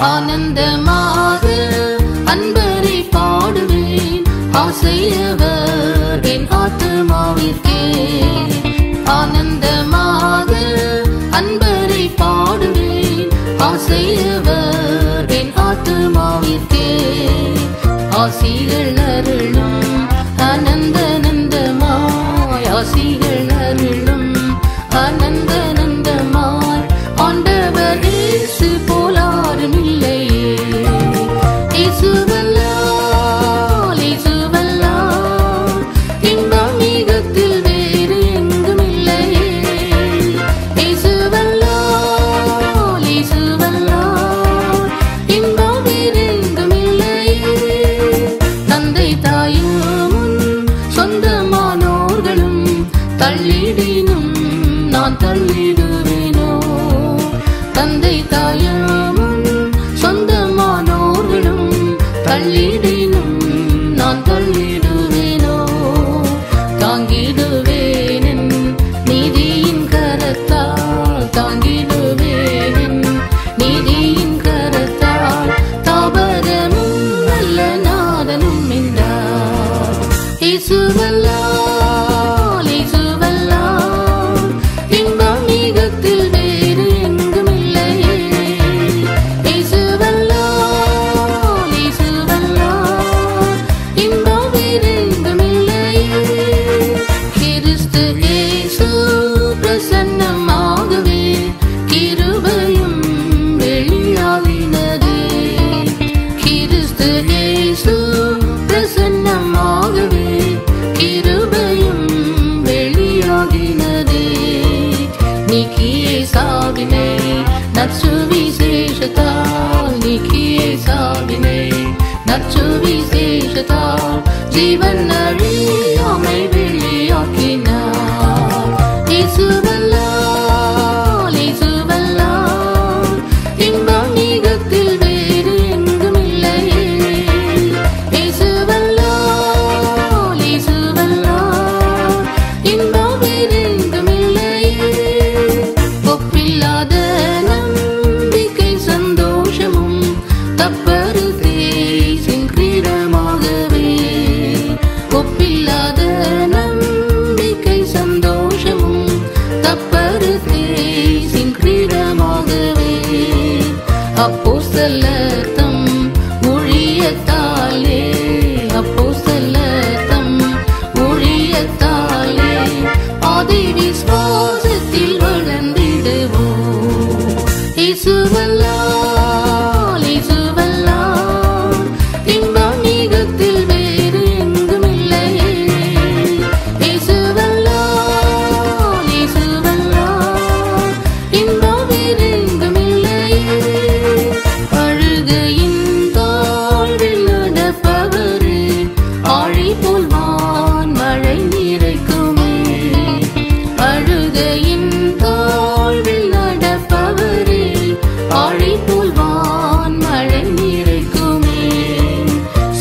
ஆனந்தமாக அன்பரை பாடுவேன். ஆசையவர் என் ஆத்மாவிற்கே ஆன ஆசையவர் என் ஆத்மாவிற்கே ஆசிகள் அருளும் ஆனந்த நந்தமாய் ஆசிகள் தள்ளிடுவேனோ? தந்தை தாயும் सागिने नचु विशेषता लिखि सागिने न विशेषता जीवन So, I.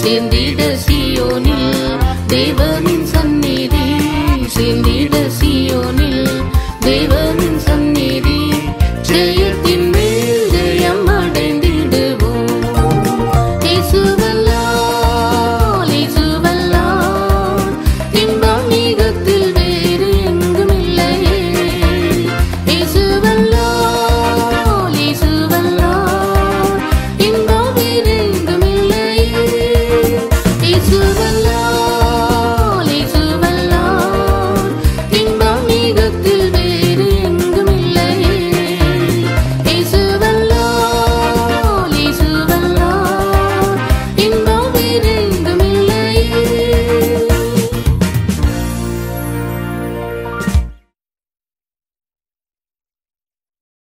சேர்ந்திட சியோனில் தேவனின் சந்நிதி சேர்ந்திட சியோனில் தேவனின் சந்நிதி ஜெய